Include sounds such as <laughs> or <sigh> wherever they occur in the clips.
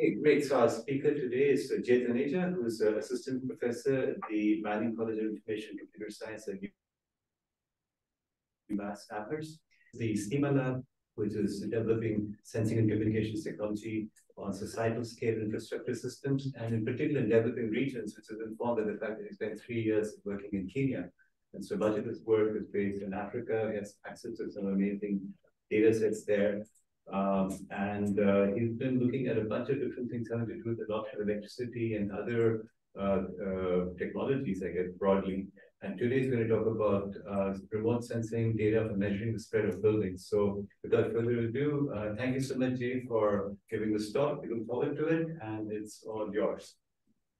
Hey, great. So our speaker today is Jay Taneja, who's an uh, assistant professor at the Manning College of Information and Computer Science at UMass Amherst. The STIMA Lab, which is developing sensing and communications technology on societal scale infrastructure systems, and in particular in developing regions, which is informed by the fact that he spent three years working in Kenya. And so much of his work is based in Africa. He has access to some amazing data sets there. Um, and uh, he's been looking at a bunch of different things having to do with adoption of electricity and other uh, uh, technologies, I guess, broadly. And today he's going to talk about uh, remote sensing data for measuring the spread of buildings. So without further ado, uh, thank you so much, Jay, for giving this talk. We look forward to it, and it's all yours.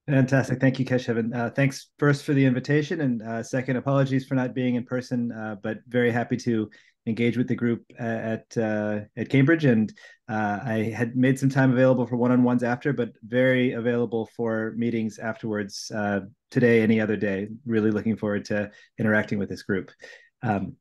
Fantastic. Thank you, Keshav. Uh, thanks first for the invitation, and uh, second, apologies for not being in person, uh, but very happy to engage with the group at uh, at Cambridge, and uh, I had made some time available for one-on-ones after, but very available for meetings afterwards uh, today, any other day. Really looking forward to interacting with this group. Um,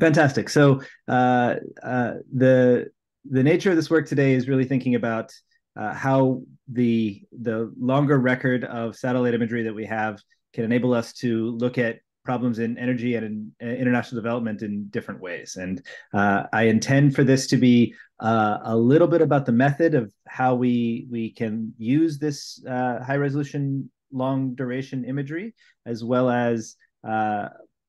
fantastic. So uh, uh, the the nature of this work today is really thinking about uh, how the the longer record of satellite imagery that we have can enable us to look at problems in energy and in uh, international development in different ways. And uh, I intend for this to be uh, a little bit about the method of how we we can use this uh, high resolution, long duration imagery, as well as uh,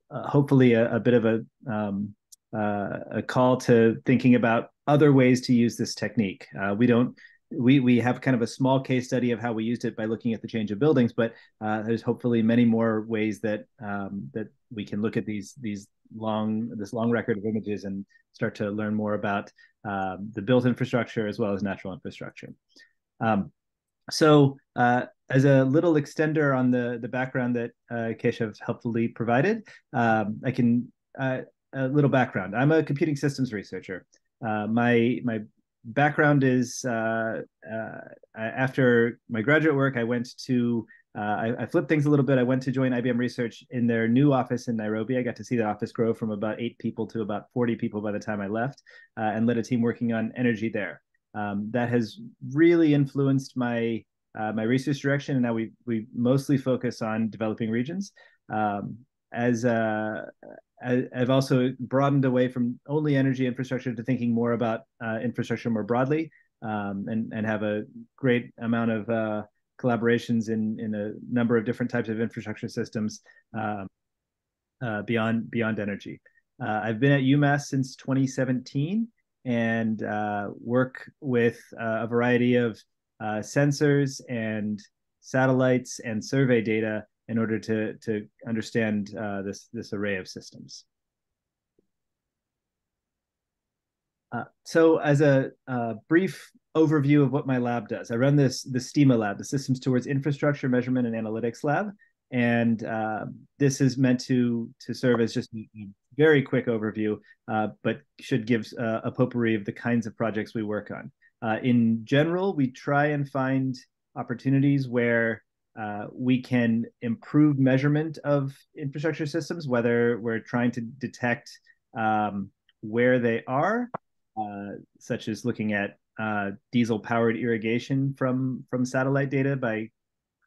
uh, hopefully a, a, bit of a um, a call to thinking about other ways to use this technique. we don't we we have kind of a small case study of how we used it by looking at the change of buildings, but uh, there's hopefully many more ways that um, that we can look at these these long this long record of images and start to learn more about um, the built infrastructure as well as natural infrastructure. Um, so uh, as a little extender on the the background that uh, Keshav helpfully provided, um, I can uh, a little background. I'm a computing systems researcher. Uh, my my background is uh, uh, after my graduate work, I went to uh, I, I, flipped things a little bit. I went to join IBM Research in their new office in Nairobi. I got to see the office grow from about eight people to about 40 people by the time I left, uh, and led a team working on energy there. Um, that has really influenced my uh, my research direction, and now we we mostly focus on developing regions. Um, as uh, I've also broadened away from only energy infrastructure to thinking more about uh, infrastructure more broadly, um, and and have a great amount of uh, collaborations in in a number of different types of infrastructure systems um, uh, beyond beyond energy. Uh, I've been at UMass since 2017 and uh, work with a variety of sensors and satellites and survey data in order to to understand uh, this this array of systems. Uh, so as a, a, brief overview of what my lab does, I run this the STIMA lab, the Systems Towards Infrastructure Measurement and Analytics lab, and uh, this is meant to to serve as just a very quick overview, uh, but should give uh, a potpourri of the kinds of projects we work on. Uh, in general, we try and find opportunities where uh, we can improve measurement of infrastructure systems, whether we're trying to detect um, where they are, uh, such as looking at uh, diesel-powered irrigation from from satellite data by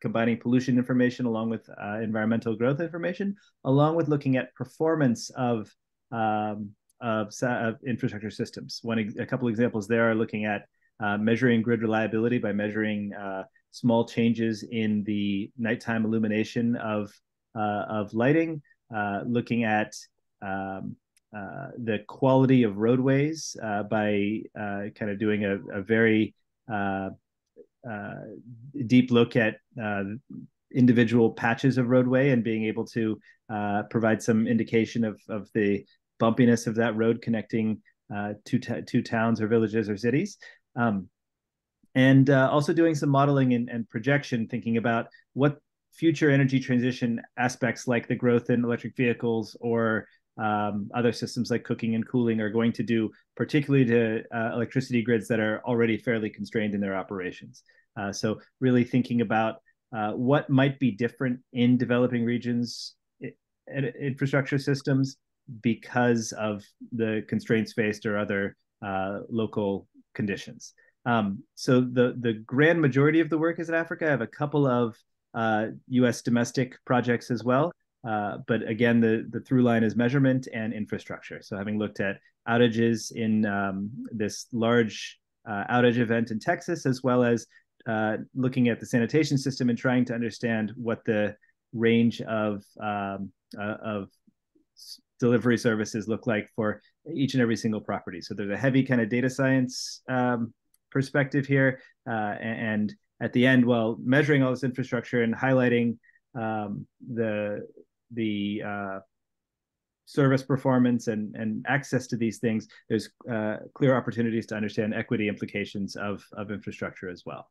combining pollution information along with uh, environmental growth information, along with looking at performance of um, of, of, infrastructure systems. One a couple examples there are looking at uh, measuring grid reliability by measuring small changes in the nighttime illumination of uh, of lighting, uh, looking at um, uh, the quality of roadways uh, by uh, kind of doing a, a very uh, deep look at individual patches of roadway and being able to provide some indication of, of the bumpiness of that road connecting two, two towns or villages or cities. Um, and uh, also doing some modeling and, and, projection, thinking about what future energy transition aspects like the growth in electric vehicles or um, other systems like cooking and cooling are going to do, particularly to uh, electricity grids that are already fairly constrained in their operations. Uh, so really thinking about uh, what might be different in developing regions infrastructure systems because of the constraints faced or other uh, local conditions. Um, so the the grand majority of the work is in Africa. I have a couple of uh, U.S. domestic projects as well. Uh, but again, the the through line is measurement and infrastructure. So having looked at outages in um, this large uh, outage event in Texas, as well as uh, looking at the sanitation system and trying to understand what the range of um, uh, of delivery services look like for each and every single property. So there's a heavy kind of data science um, perspective here, uh, and at the end, while measuring all this infrastructure and highlighting um, the the uh, service performance and and access to these things, there's uh, clear opportunities to understand equity implications of of infrastructure as well.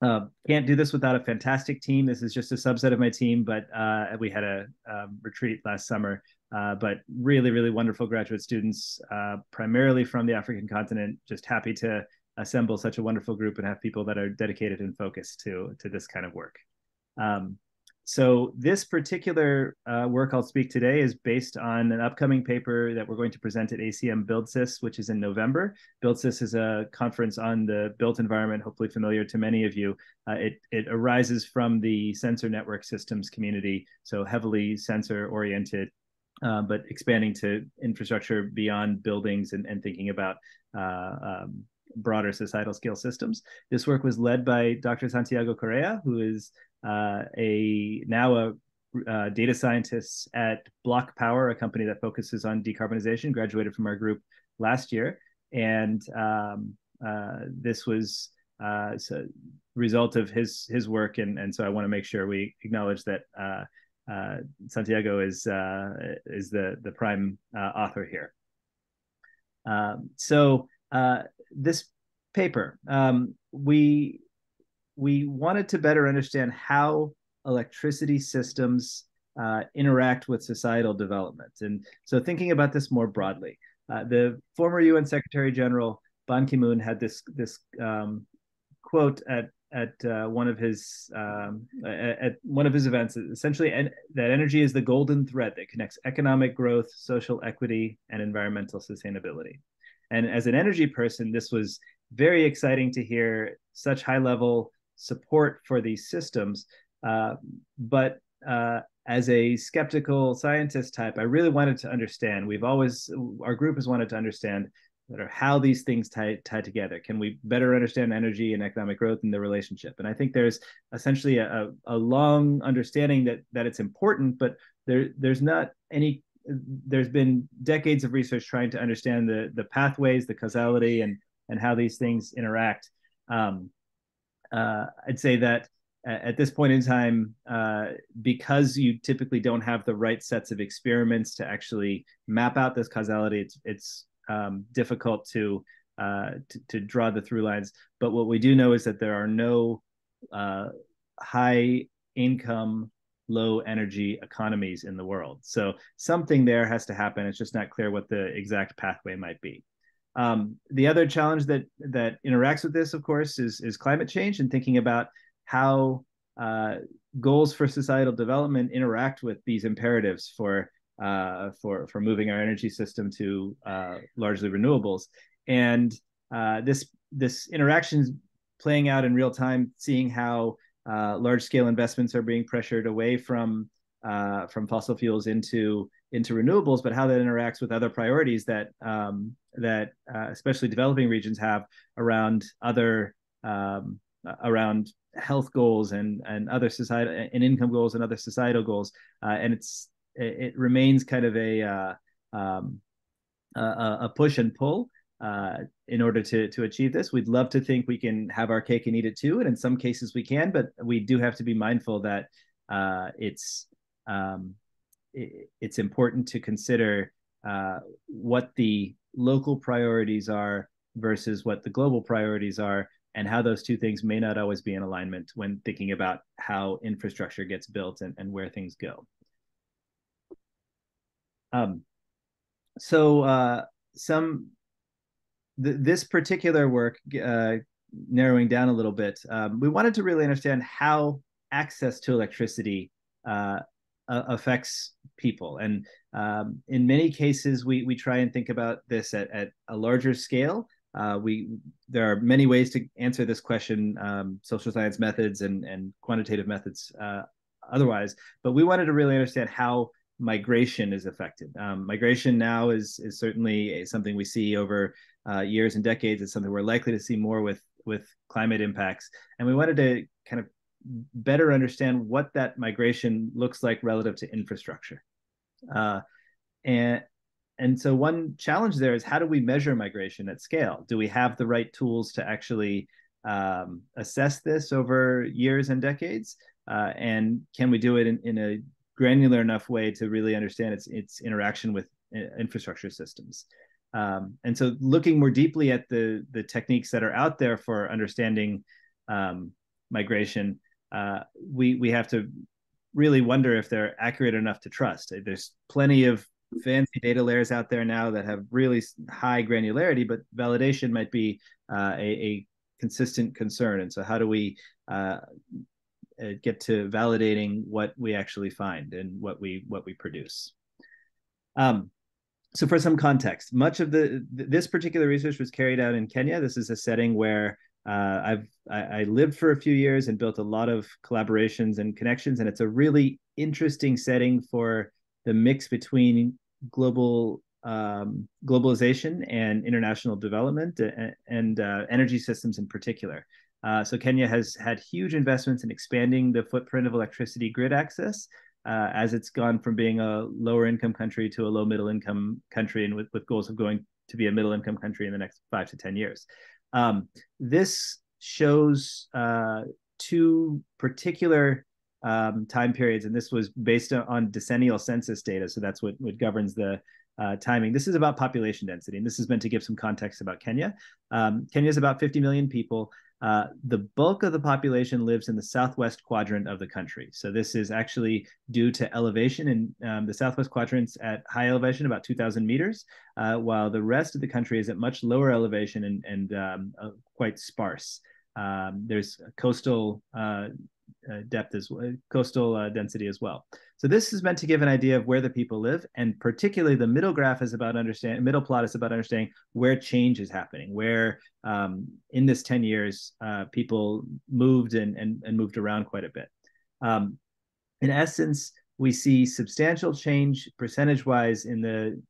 Uh, can't do this without a fantastic team. This is just a subset of my team, but uh, we had a um, retreat last summer. Uh, but really, really wonderful graduate students, uh, primarily from the African continent. Just happy to assemble such a wonderful group and have people that are dedicated and focused to to this kind of work. Um, so this particular uh, work I'll speak today is based on an upcoming paper that we're going to present at ACM BuildSys, which is in November. BuildSys is a conference on the built environment, hopefully familiar to many of you. Uh, it, it arises from the sensor network systems community, so heavily sensor oriented, uh, but expanding to infrastructure beyond buildings and, and thinking about uh, um, broader societal scale systems. This work was led by Dr. Santiago Correa, who is uh, a now a uh, data scientist at BlocPower, a company that focuses on decarbonization, graduated from our group last year. And um, uh, this was uh, a result of his his work. And, and so I want to make sure we acknowledge that uh, uh, Santiago is, is the, the prime author here. Um, so this paper, um, we we wanted to better understand how electricity systems uh, interact with societal development. And so, thinking about this more broadly, uh, the former UN Secretary General Ban Ki Moon had this this um, quote at at uh, one of his um, at one of his events. Essentially, en- that energy is the golden thread that connects economic growth, social equity, and environmental sustainability. And as an energy person, this was very exciting to hear such high level support for these systems. Uh, but uh, as a skeptical scientist type, I really wanted to understand. We've always, our group has wanted to understand how these things tie, tie together. Can we better understand energy and economic growth and the relationship? And I think there's essentially a, a long understanding that that it's important, but there there's not any. There's been decades of research trying to understand the the pathways, the causality, and and how these things interact. Um, uh, I'd say that at this point in time, uh, because you typically don't have the right sets of experiments to actually map out this causality, it's it's um, difficult to, uh, to, to draw the through lines. But what we do know is that there are no uh, high income, low energy economies in the world. So something there has to happen. It's just not clear what the exact pathway might be. Um, the other challenge that that interacts with this, of course, is is climate change and thinking about how uh, goals for societal development interact with these imperatives for uh, for for moving our energy system to uh, largely renewables. And uh, this this interaction is playing out in real time, seeing how uh, large scale investments are being pressured away from uh, from fossil fuels into into renewables, but how that interacts with other priorities that um, that uh, especially developing regions have around other um, around health goals and and other societal and income goals and other societal goals, uh, and it's it, remains kind of a uh, um, a, a, push and pull. Uh, in order to to achieve this, we'd love to think we can have our cake and eat it too, and in some cases we can, but we do have to be mindful that uh, it's um, it's important to consider uh, what the local priorities are versus what the global priorities are and how those two things may not always be in alignment when thinking about how infrastructure gets built and, and where things go. Um, so uh, some th this particular work, uh, narrowing down a little bit, um, we wanted to really understand how access to electricity uh, affects people. And um, in many cases, we we try and think about this at, at a larger scale. uh, we there are many ways to answer this question, um, social science methods and and quantitative methods uh, otherwise. But we wanted to really understand how migration is affected. Um, migration now is is certainly something we see over uh, years and decades. It's something we're likely to see more with with climate impacts, and we wanted to kind of better understand what that migration looks like relative to infrastructure. Uh, and and so one challenge there is how do we measure migration at scale? Do we have the right tools to actually um, assess this over years and decades? Uh, and can we do it in, in a granular enough way to really understand its its interaction with uh, infrastructure systems? Um, and so looking more deeply at the the techniques that are out there for understanding um, migration, uh, we we have to really wonder if they're accurate enough to trust. There's plenty of fancy data layers out there now that have really high granularity, but validation might be uh, a, a, consistent concern. And so, how do we uh, uh, get to validating what we actually find and what we what we produce? Um, so, for some context, much of the this particular research was carried out in Kenya. This is a setting where uh, I've I, I, lived for a few years and built a lot of collaborations and connections, and it's a really interesting setting for the mix between global um, globalization and international development and, and uh, energy systems in particular. Uh, so Kenya has had huge investments in expanding the footprint of electricity grid access uh, as it's gone from being a lower income country to a low middle income country and with, with goals of going to be a middle income country in the next five to 10 years. Um, this shows uh, two particular um, time periods, and this was based on decennial census data. So that's what, what governs the uh, timing. This is about population density, and this is meant to give some context about Kenya. Um, Kenya is about 50 million people. Uh, the bulk of the population lives in the southwest quadrant of the country. So this is actually due to elevation, and um, the southwest quadrant's at high elevation, about 2,000 meters, uh, while the rest of the country is at much lower elevation and, and um, uh, quite sparse. Um, there's coastal uh, uh, depth as well, coastal uh, density as well. So this is meant to give an idea of where the people live, and particularly the middle graph is about understanding. Middle plot is about understanding where change is happening, where um, in this ten years uh, people moved and, and and moved around quite a bit. Um, in essence, we see substantial change percentage-wise in the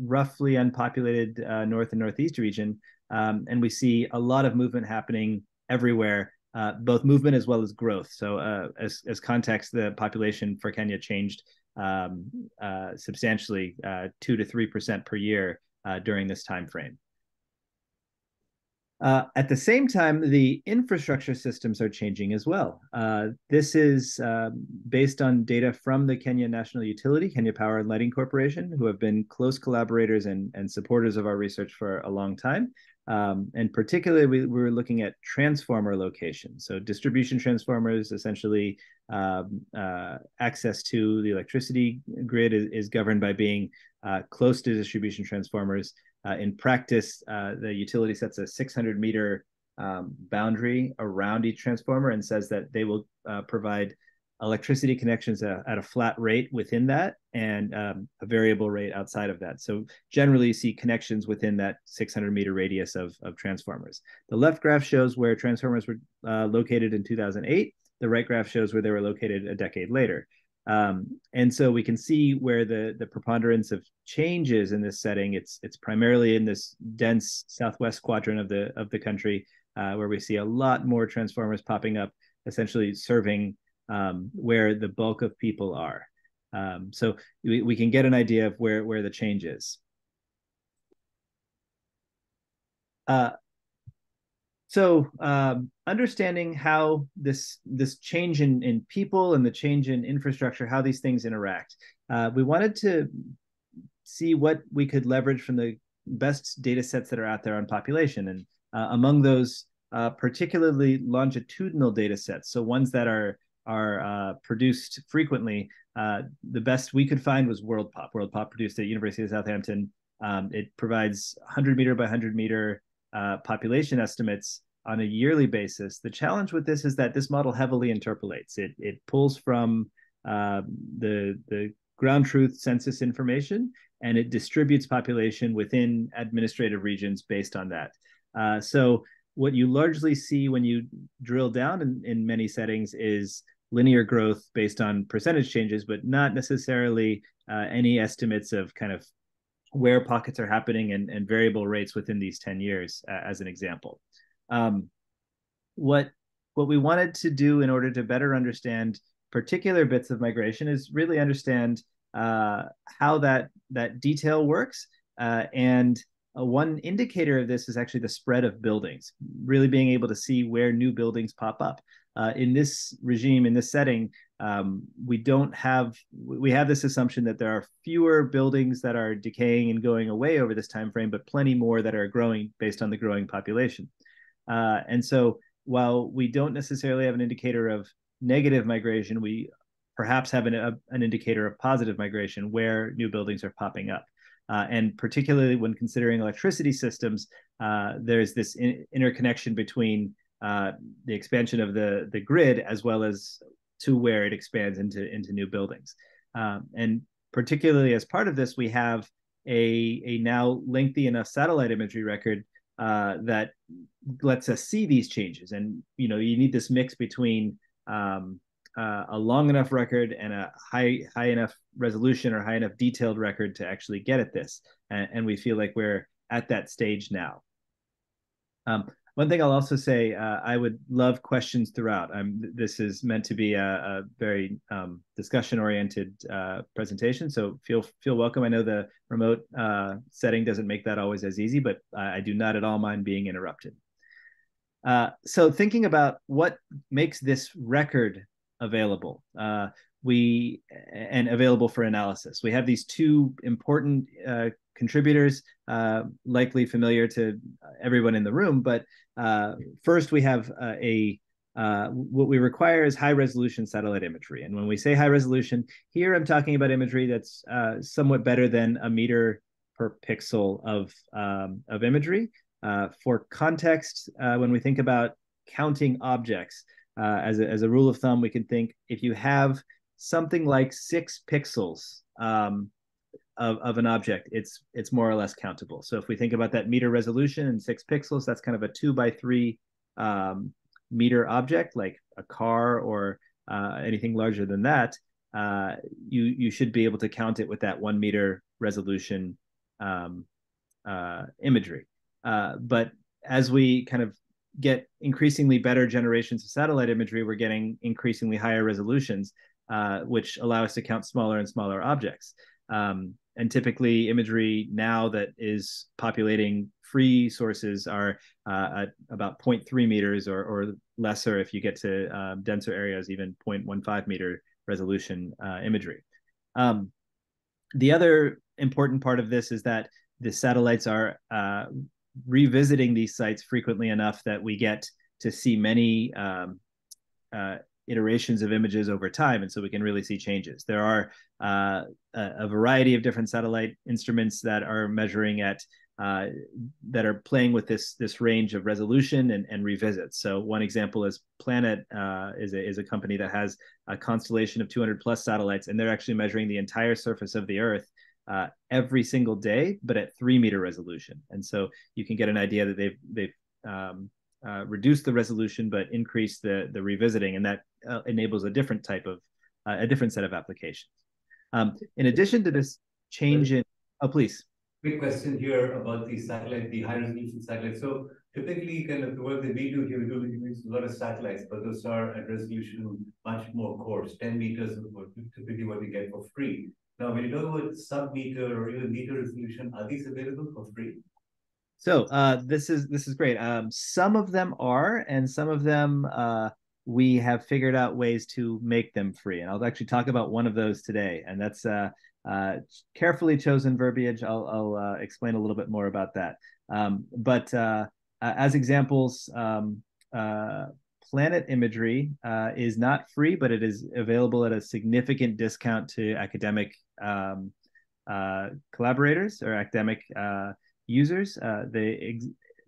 roughly unpopulated uh, north and northeast region, um, and we see a lot of movement happening everywhere uh, both movement as well as growth. So, uh, as, as context, the population for Kenya changed um, uh, substantially, uh, two to three percent per year uh, during this time frame. Uh, at the same time, the infrastructure systems are changing as well. this is based on data from the Kenya National Utility, Kenya Power and Lighting Corporation, who have been close collaborators and, and supporters of our research for a long time. Um, and particularly, we, we, were looking at transformer locations. So, distribution transformers essentially um, uh, access to the electricity grid is, is governed by being uh, close to distribution transformers. Uh, in practice, uh, the utility sets a 600 meter um, boundary around each transformer and says that they will uh, provide electricity connections at, at, a flat rate within that and um, a variable rate outside of that. So generally you see connections within that 600 meter radius of, of transformers. The left graph shows where transformers were uh, located in 2008. The right graph shows where they were located a decade later. Um, and so we can see where the, the preponderance of changes in this setting. It's it's primarily in this dense southwest quadrant of the of the country, uh, where we see a lot more transformers popping up, essentially serving um, where the bulk of people are. Um, so we, we can get an idea of where, where the change is. Uh, so um, understanding how this this change in, in people and the change in infrastructure, how these things interact, uh, we wanted to see what we could leverage from the best data sets that are out there on population. And uh, among those, uh, particularly longitudinal data sets, so ones that are are uh, produced frequently. Uh, the best we could find was World Pop. World Pop produced at University of Southampton. Um, it provides 100 meter by 100 meter uh, population estimates on a yearly basis. The challenge with this is that this model heavily interpolates. It it pulls from uh, the the ground truth census information and it distributes population within administrative regions based on that. Uh, so what you largely see when you drill down in, in many settings is linear growth based on percentage changes, but not necessarily uh, any estimates of kind of where pockets are happening and, and variable rates within these 10 years, uh, as an example. Um, what what we wanted to do in order to better understand particular bits of migration is really understand uh, how that that detail works uh, and uh, one indicator of this is actually the spread of buildings, really being able to see where new buildings pop up. Uh, in this regime, in this setting, um, we don't have we have this assumption that there are fewer buildings that are decaying and going away over this time frame, but plenty more that are growing based on the growing population. Uh, and so, while we don't necessarily have an indicator of negative migration, we perhaps have an, a, an indicator of positive migration where new buildings are popping up. Uh, and particularly when considering electricity systems, uh, there's this in- interconnection between uh, the expansion of the, the grid as well as to where it expands into, into new buildings. Um, and particularly as part of this, we have a, a now lengthy enough satellite imagery record uh, that lets us see these changes. And you know, you need this mix between um, uh, a long enough record and a high high enough resolution or high enough detailed record to actually get at this and, and we feel like we're at that stage now um, one thing I'll also say, uh, I would love questions throughout. Um, this is meant to be a, a very um, discussion-oriented uh, presentation, so feel feel welcome. I know the remote uh, setting doesn't make that always as easy, but I, I do not at all mind being interrupted. Uh, so thinking about what makes this record available. Uh, we and available for analysis. We have these two important uh, contributors, uh, likely familiar to everyone in the room. But uh, first, we have uh, a uh, what we require is high resolution satellite imagery. And when we say high resolution, here I'm talking about imagery that's uh, somewhat better than a meter per pixel of um, of imagery. for context, when we think about counting objects, uh, as, a, as a rule of thumb, we can think if you have something like six pixels um, of, of an object, it's it's more or less countable. So if we think about that meter resolution and six pixels, that's kind of a two by three um, meter object, like a car or uh, anything larger than that. Uh, you you should be able to count it with that one meter resolution um, uh, imagery. Uh, but as we kind of get increasingly better generations of satellite imagery, we're getting increasingly higher resolutions, uh, which allow us to count smaller and smaller objects. Um, and typically, imagery now that is populating free sources are uh, at about 0.3 meters or, or lesser if you get to um, denser areas, even 0.15 meter resolution uh, imagery. Um, the other important part of this is that the satellites are uh, revisiting these sites frequently enough that we get to see many um, uh, iterations of images over time, and so we can really see changes. There are uh, a, variety of different satellite instruments that are measuring at uh, that are playing with this this range of resolution and, and revisits. So one example is Planet uh, is a is a company that has a constellation of 200 plus satellites, and they're actually measuring the entire surface of the Earth uh, every single day, but at three meter resolution. And so you can get an idea that they've they've um, uh, reduced the resolution but increase the the revisiting, and that uh, enables a different type of uh, a different set of applications. Um, in addition to this change in, oh please. Quick question here about the satellite, the high resolution satellite. So typically, kind of the work that we do here, we do a lot of satellites, but those are at resolution much more coarse. 10 meters typically what we get for free. Now, when you talk about sub-meter or even meter resolution, are these available for free? So uh, this is this is great. Um, some of them are, and some of them uh, we have figured out ways to make them free. And I'll actually talk about one of those today, and that's uh, uh carefully chosen verbiage. I'll, I'll uh, explain a little bit more about that. Um, but uh, as examples, um, Planet imagery is not free, but it is available at a significant discount to academic um, collaborators or academic users. Uh, the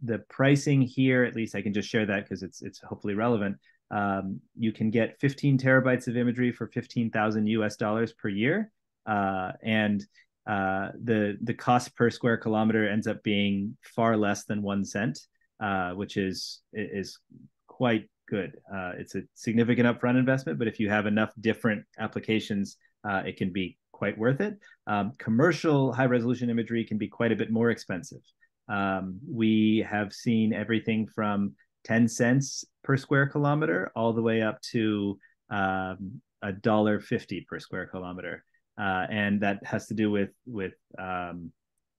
the pricing here, at least I can just share that because it's it's hopefully relevant. Um, you can get 15 terabytes of imagery for 15,000 US dollars per year, uh, and uh, the the cost per square kilometer ends up being far less than one cent. uh, which is is quite good. Uh, it's a significant upfront investment, but if you have enough different applications, uh, it can be quite worth it. Um, commercial high resolution imagery can be quite a bit more expensive. Um, we have seen everything from 10 cents per square kilometer all the way up to um, a dollar fifty per square kilometer. Uh, and that has to do with with um,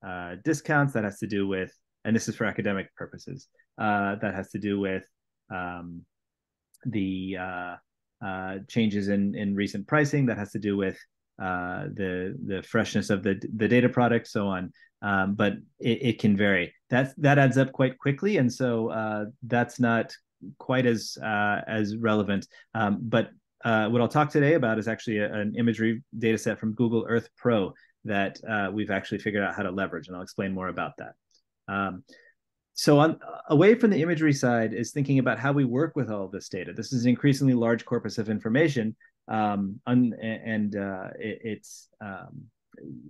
uh, discounts. That has to do with, and this is for academic purposes. Uh, that has to do with um, the uh, uh, changes in in recent pricing. That has to do with uh, the the freshness of the the data product, so on. Um, but it, it, can vary. That that adds up quite quickly, and so uh, that's not quite as uh, as relevant. Um, but uh, what I'll talk today about is actually a, an imagery data set from Google Earth Pro that uh, we've actually figured out how to leverage, and I'll explain more about that. Um, so on away from the imagery side is thinking about how we work with all this data. This is an increasingly large corpus of information, um, un, and uh, it, it's um,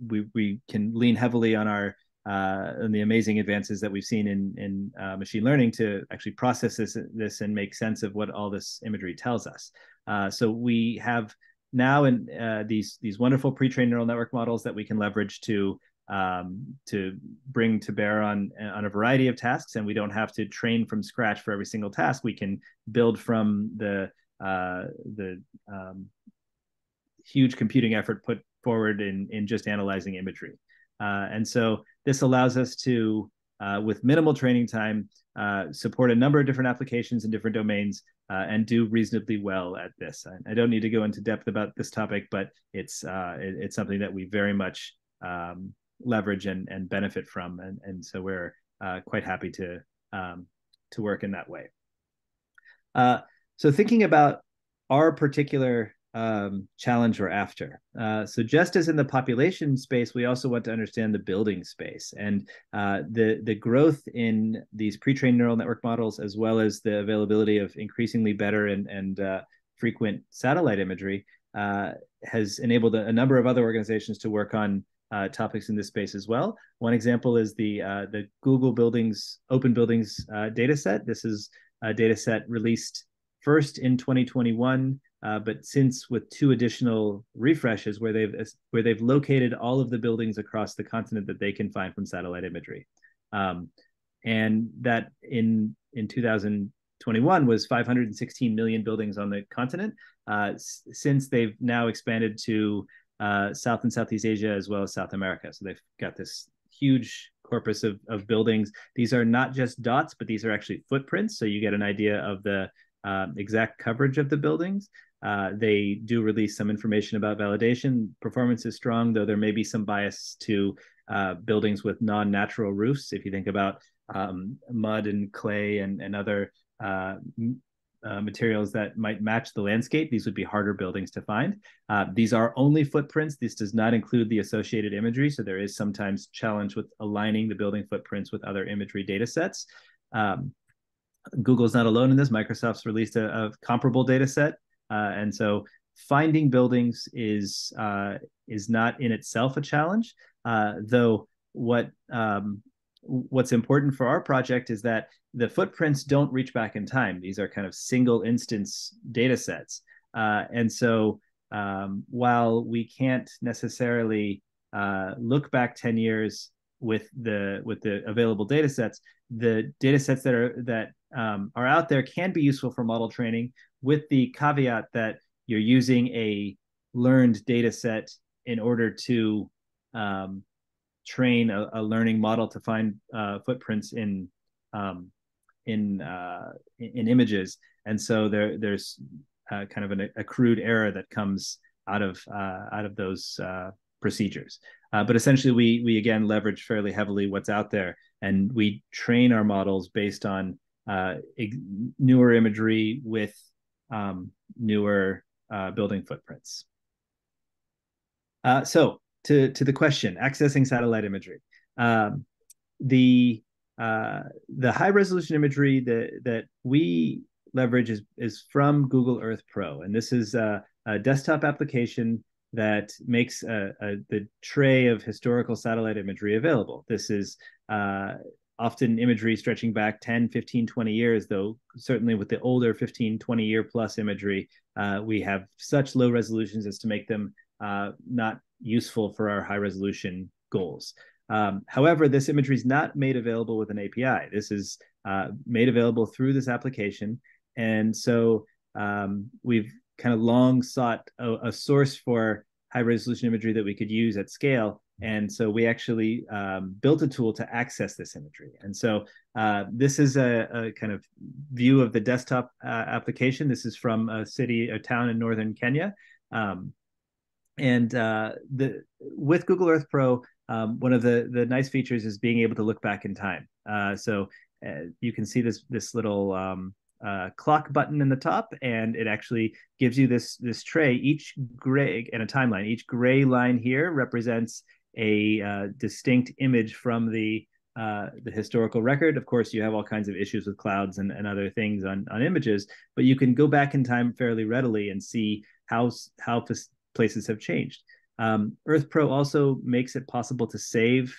we we can lean heavily on our uh, the amazing advances that we've seen in in uh, machine learning to actually process this this and make sense of what all this imagery tells us. Uh, so we have now in uh, these these wonderful pre-trained neural network models that we can leverage to um, to bring to bear on on a variety of tasks, and we don't have to train from scratch for every single task. We can build from the uh, the um, huge computing effort put forward in in just analyzing imagery. Uh, and so this allows us to, uh, with minimal training time, uh, support a number of different applications in different domains uh, and do reasonably well at this. I, I, don't need to go into depth about this topic, but it's it, it's something that we very much um, leverage and, and benefit from, and, and so we're quite happy to um, to work in that way. So thinking about our particular um, challenge we're after. Uh, so just as in the population space, we also want to understand the building space and uh, the the growth in these pre-trained neural network models, as well as the availability of increasingly better and and uh, frequent satellite imagery, uh, has enabled a, a, number of other organizations to work on. Uh, topics in this space as well. One example is the uh, the Google Buildings Open Buildings data set. This is a data set released first in 2021 uh, but since with two additional refreshes where they've where they've located all of the buildings across the continent that they can find from satellite imagery, um, and that in in 2021 was 516 million buildings on the continent. Uh, s- since they've now expanded to uh, South and Southeast Asia as well as South America, so they've got this huge corpus of, of buildings. These are not just dots, but these are actually footprints. So you get an idea of the uh, exact coverage of the buildings. Uh, they do release some information about validation. Performance is strong, though there may be some bias to uh, buildings with non-natural roofs. If you think about um, mud and clay and, and other uh, uh materials that might match the landscape, these would be harder buildings to find. Uh, these are only footprints. This does not include the associated imagery, so there is sometimes challenge with aligning the building footprints with other imagery data sets. Um, Google's not alone in this. Microsoft's released a, a comparable data set uh, and so finding buildings is uh, is not in itself a challenge, uh, though what um, what's important for our project is that the footprints don't reach back in time. These are kind of single instance data sets. Uh, and so um, while we can't necessarily uh, look back 10 years with the with the available data sets, the data sets that are that um, are out there can be useful for model training with the caveat that you're using a learned data set in order to um, train a, a, learning model to find uh, footprints in um, in uh, in images, and so there there's uh, kind of an crude error that comes out of uh, out of those uh, procedures. Uh, but essentially, we we again leverage fairly heavily what's out there, and we train our models based on newer imagery with um, newer uh, building footprints. Uh, so to, to the question, accessing satellite imagery. Um, the uh, the high resolution imagery that that we leverage is is from Google Earth Pro, and this is a, a desktop application that makes a, a, the tray of historical satellite imagery available. This is uh, often imagery stretching back 10, 15, 20 years, though certainly with the older 15, 20 year plus imagery, uh, we have such low resolutions as to make them uh, not useful for our high resolution goals. Um, however, this imagery is not made available with an API. This is uh, made available through this application. And so um, we've kind of long sought a, a, source for high resolution imagery that we could use at scale. And so we actually um, built a tool to access this imagery. And so uh, this is a, a, kind of view of the desktop uh, application. This is from a city, a town in northern Kenya. Um, and uh, the with Google Earth Pro, um, one of the the nice features is being able to look back in time. Uh, so uh, you can see this this little um, uh, clock button in the top, and it actually gives you this this tray. Each gray and a timeline. Each gray line here represents a uh, distinct image from the uh, the historical record. Of course, you have all kinds of issues with clouds and, and other things on, on images, but you can go back in time fairly readily and see how how places have changed. Um, Earth Pro also makes it possible to save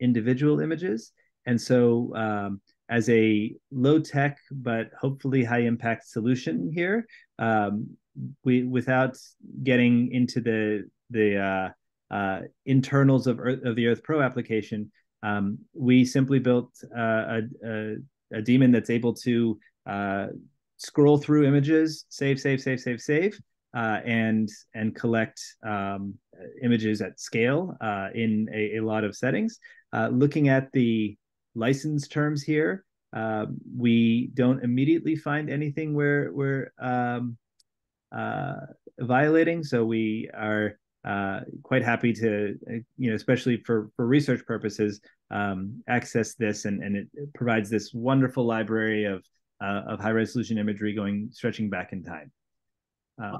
individual images, and so um, as a low tech but hopefully high impact solution here. Um, we without getting into the the uh, uh, internals of Earth, of the Earth Pro application, um, we simply built uh, a, a, a, daemon that's able to uh, scroll through images, save, save, save, save, save, uh, and and collect um, images at scale uh, in a, a, lot of settings. looking at the license terms here. Uh, we don't immediately find anything where we're um, uh, violating, so we are uh, quite happy to, you know, especially for for research purposes, um, access this, and and it provides this wonderful library of uh, of high resolution imagery going stretching back in time. Um,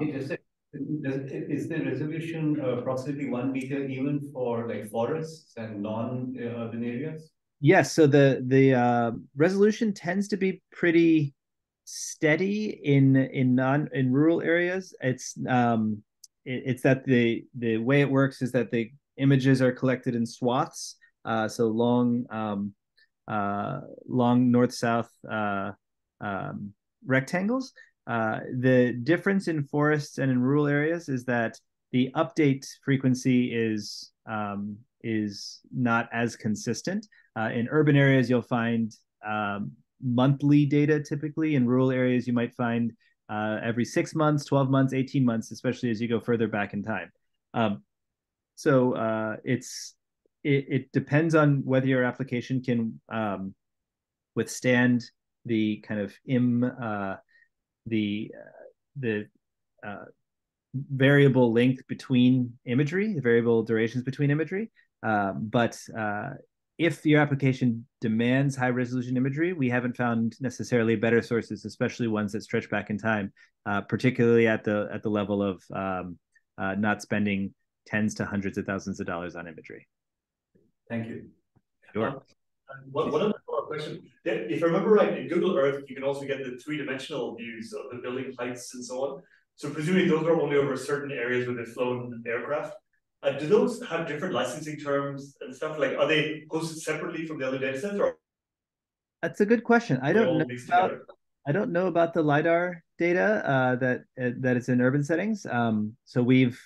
is the resolution uh, approximately one meter even for like forests and non-urban areas? Yes, so the the uh, resolution tends to be pretty steady in in non in rural areas. It's um it's that the the way it works is that the images are collected in swaths, uh, so long um, uh, long north south uh, um, rectangles. Uh, the difference in forests and in rural areas is that the update frequency is um, is not as consistent. Uh, in urban areas, you'll find um, monthly data typically. In rural areas, you might find uh, every six months, 12 months, 18 months, especially as you go further back in time. Um, so uh, it's it, it, depends on whether your application can um, withstand the kind of im uh, the uh, the uh, variable length between imagery, the variable durations between imagery. Uh, but if your application demands high resolution imagery, we haven't found necessarily better sources, especially ones that stretch back in time, uh, particularly at the at the level of um, uh, not spending tens to hundreds of thousands of dollars on imagery. Thank you. Sure. Um, one, one other question. If I remember right, in Google Earth, you can also get the three-dimensional views of the building heights and so on. So presumably those are only over certain areas where they've flown aircraft. Uh, do those have different licensing terms and stuff? Like, are they hosted separately from the other data sets, or? That's a good question. I don't know about, I don't know about the lidar data uh, that uh, that is in urban settings. Um, so we've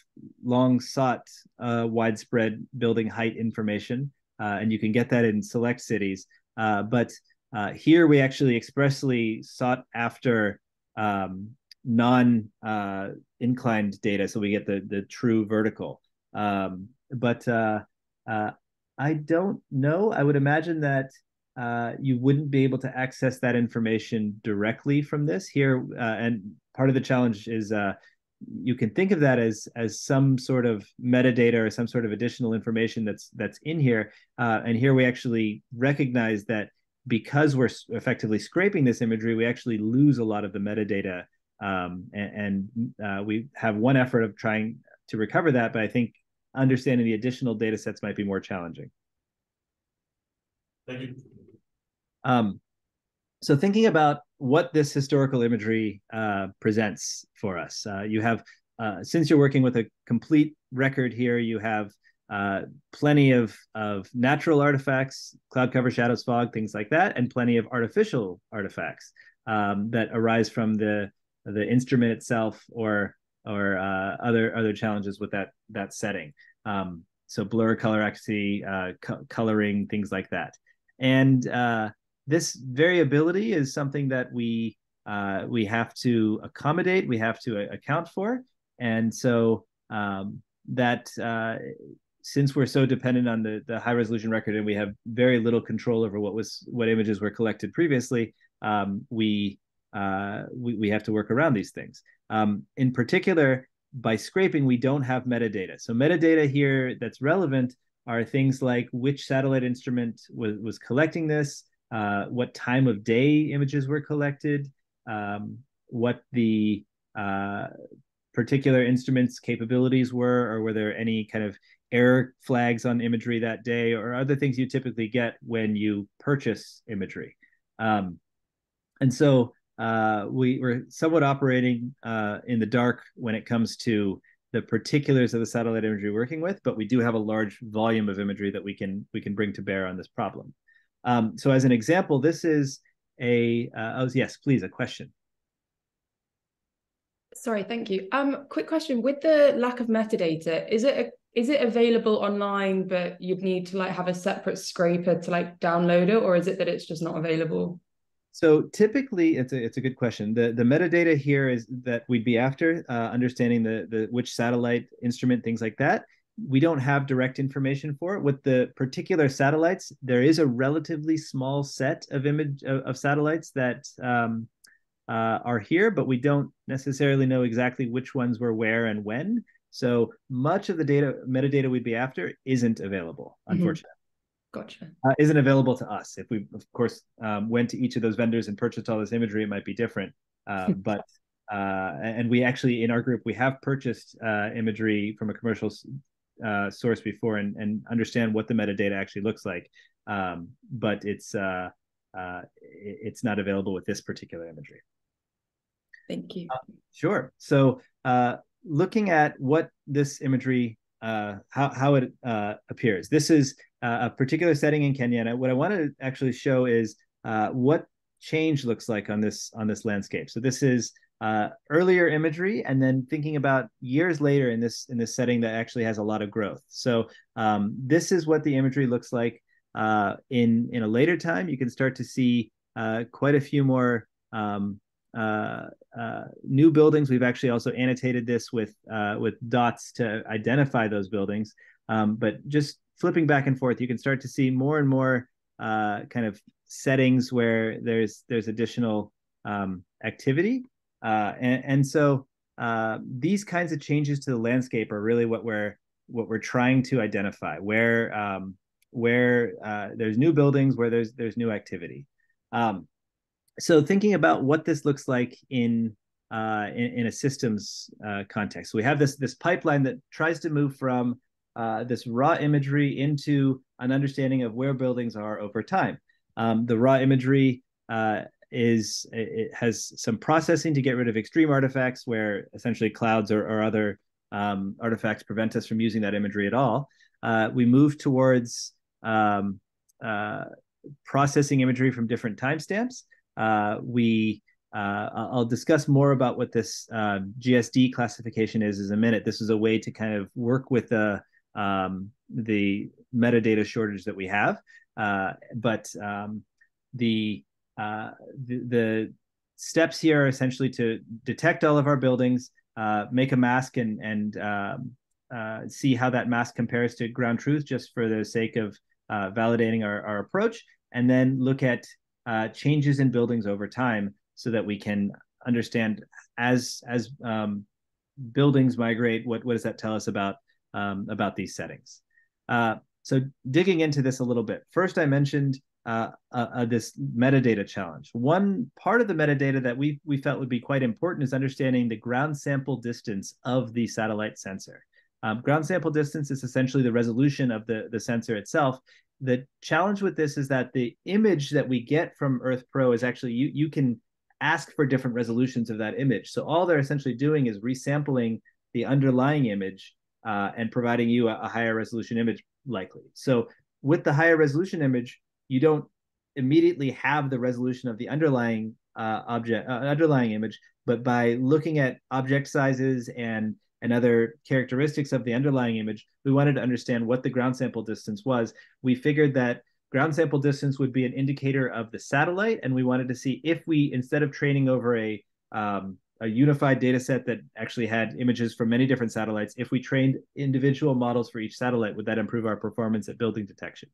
long sought uh, widespread building height information, uh, and you can get that in select cities. Uh, but here we actually expressly sought after um, non inclined data, so we get the the true vertical. Um, but uh, uh, I don't know. I would imagine that uh, you wouldn't be able to access that information directly from this here. Uh, and part of the challenge is uh, you can think of that as as some sort of metadata or some sort of additional information that's that's in here. Uh, and here we actually recognize that because we're effectively scraping this imagery, we actually lose a lot of the metadata. Um, and, and we have one effort of trying to recover that, but I think understanding the additional data sets might be more challenging. Thank you. Um, so thinking about what this historical imagery uh, presents for us, uh, you have, uh, since you're working with a complete record here, you have uh, plenty of of natural artifacts, cloud cover, shadows, fog, things like that, and plenty of artificial artifacts um, that arise from the the instrument itself or or uh, other other challenges with that that setting. Um, so blur, color accuracy, uh, co- coloring, things like that. And uh, this variability is something that we uh, we have to accommodate, we have to account for, and so um, that uh, since we're so dependent on the the high resolution record and we have very little control over what was what images were collected previously, um, we, uh, we we have to work around these things. Um, in particular, by scraping, we don't have metadata. So metadata here that's relevant are things like which satellite instrument was, was collecting this, uh, what time of day images were collected, um, what the uh, particular instrument's capabilities were, or were there any kind of error flags on imagery that day, or other things you typically get when you purchase imagery. Um, and so uh, we were somewhat operating uh, in the dark when it comes to the particulars of the satellite imagery we're working with, but we do have a large volume of imagery that we can we can bring to bear on this problem. Um, so as an example, this is a uh, oh yes, please a question. Sorry, thank you. Um, quick question: with the lack of metadata, is it a, is it available online, but you'd need to like have a separate scraper to like download it, or is it that it's just not available? So typically, it's a it's a good question. The the metadata here is that we'd be after uh, understanding the the which satellite instrument things like that. We don't have direct information for it. With the particular satellites, there is a relatively small set of image of, of satellites that um, uh, are here, but we don't necessarily know exactly which ones were where and when. So much of the data metadata we'd be after isn't available, mm-hmm. unfortunately. Gotcha. Uh, isn't available to us. If we, of course, um, went to each of those vendors and purchased all this imagery, it might be different. Uh, <laughs> but uh, and we actually in our group we have purchased uh, imagery from a commercial uh, source before and, and understand what the metadata actually looks like. Um, but it's uh, it's not available with this particular imagery. Thank you. sure. So looking at what this imagery uh, how how it uh, appears. This is a particular setting in Kenya. And what I want to actually show is uh, what change looks like on this on this landscape. So this is uh, earlier imagery, and then thinking about years later in this in this setting that actually has a lot of growth. So um, this is what the imagery looks like uh, in in a later time. You can start to see quite a few more um, uh, uh, new buildings. We've actually also annotated this with uh, with dots to identify those buildings. Um, but just flipping back and forth, you can start to see more and more uh, kind of settings where there's there's additional um, activity, uh, and, and, so these kinds of changes to the landscape are really what we're what we're trying to identify. Where um, where there's new buildings, where there's there's new activity. Um, so thinking about what this looks like in uh, in, in, a systems uh, context, so we have this this pipeline that tries to move from uh, this raw imagery into an understanding of where buildings are over time. Um, the raw imagery uh, is it has some processing to get rid of extreme artifacts, where essentially clouds or, or other um, artifacts prevent us from using that imagery at all. Uh, we move towards um, uh, processing imagery from different timestamps uh, we uh, I'll discuss more about what this uh, GSD classification is in a minute. This is a way to kind of work with the um, the metadata shortage that we have, uh, but um, the, uh, the, the steps here are essentially to detect all of our buildings, uh, make a mask, and and um, see how that mask compares to ground truth, just for the sake of validating our, our approach, and then look at uh, changes in buildings over time so that we can understand as as um, buildings migrate what what does that tell us about um, about these settings. Uh, so digging into this a little bit first i mentioned uh, uh, uh, this metadata challenge. One part of the metadata that we we felt would be quite important is understanding the ground sample distance of the satellite sensor. Um, ground sample distance is essentially the resolution of the, the sensor itself. The challenge with this is that the image that we get from Earth Pro is actually you you can ask for different resolutions of that image. So all they're essentially doing is resampling the underlying image uh, and providing you a, a, higher resolution image likely. So with the higher resolution image, you don't immediately have the resolution of the underlying uh, object uh, underlying image, but by looking at object sizes and and other characteristics of the underlying image, we wanted to understand what the ground sample distance was. We figured that ground sample distance would be an indicator of the satellite, and we wanted to see if we, instead of training over a um, a unified data set that actually had images from many different satellites, if we trained individual models for each satellite, would that improve our performance at building detection?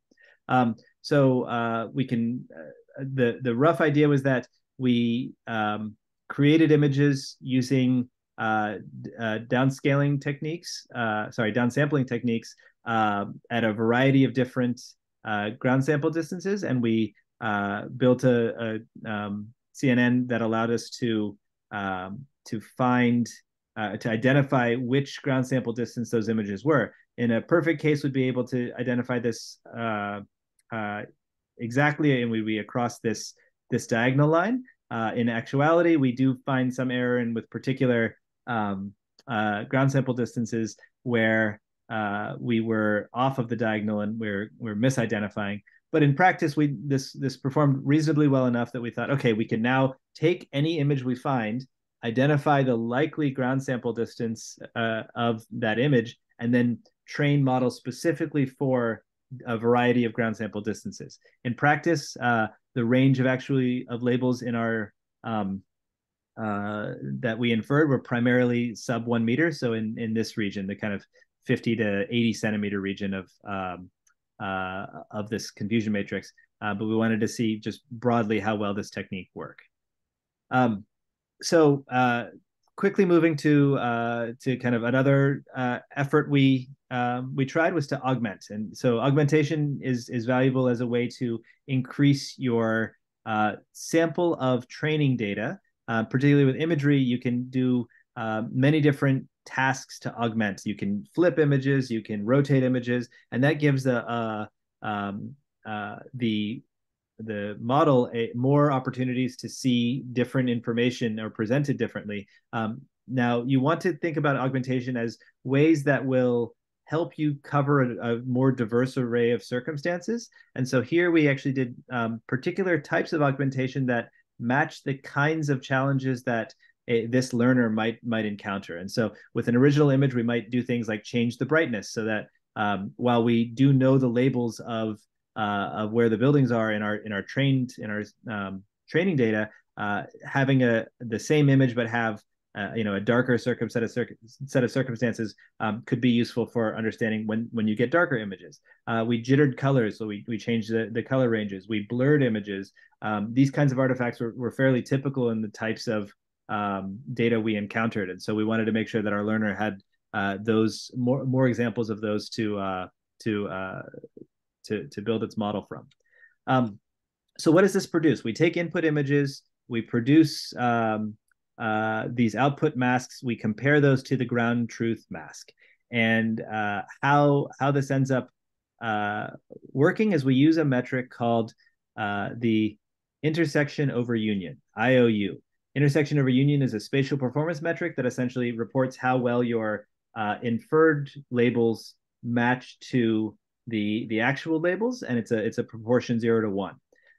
Um, so uh, we can, uh, the, the rough idea was that we um, created images using uh, uh, downscaling techniques, uh, sorry, downsampling techniques uh, at a variety of different uh, ground sample distances. And we built a, a um, CNN that allowed us to um, to find uh, to identify which ground sample distance those images were. In a perfect case, would be able to identify this uh, uh, exactly, and we'd be across this this diagonal line. Uh, in actuality, we do find some error in with particular um, uh, ground sample distances where uh, we were off of the diagonal and we're we're misidentifying. But in practice, we this this performed reasonably well enough that we thought, okay, we can now take any image we find, identify the likely ground sample distance uh, of that image, and then train models specifically for a variety of ground sample distances. In practice, uh, the range of actually of labels in our um, uh, that we inferred were primarily sub one meter. So in in this region, the kind of 50 to 80 centimeter region of um, uh, of this confusion matrix. Uh, but we wanted to see just broadly how well this technique work. Um, so uh, quickly moving to uh, to kind of another uh, effort we um, we tried was to augment, and so augmentation is is valuable as a way to increase your uh, sample of training data. Uh, particularly with imagery, you can do uh, many different tasks to augment. You can flip images, you can rotate images, and that gives the um, the the model a, more opportunities to see different information or presented differently. Um, now, you want to think about augmentation as ways that will help you cover a, a more diverse array of circumstances. And so here we actually did um, particular types of augmentation that match the kinds of challenges that a, this learner might might encounter. And so with an original image, we might do things like change the brightness so that um, while we do know the labels of uh, of where the buildings are in our in our trained in our um, training data, uh, having a the same image but have uh, you know a darker circum set of circ- set of circumstances um, could be useful for understanding when when you get darker images. Uh, we jittered colors, so we we changed the, the color ranges. We blurred images. Um, these kinds of artifacts were, were fairly typical in the types of um, data we encountered, and so we wanted to make sure that our learner had uh, those more more examples of those to uh, to uh, to, to build its model from. Um, so what does this produce? We take input images, we produce um, uh, these output masks, we compare those to the ground truth mask. And uh, how, how this ends up uh, working is we use a metric called uh, the intersection over union, IOU. Intersection over union is a spatial performance metric that essentially reports how well your uh, inferred labels match to the the actual labels, and it's a it's a proportion zero to one.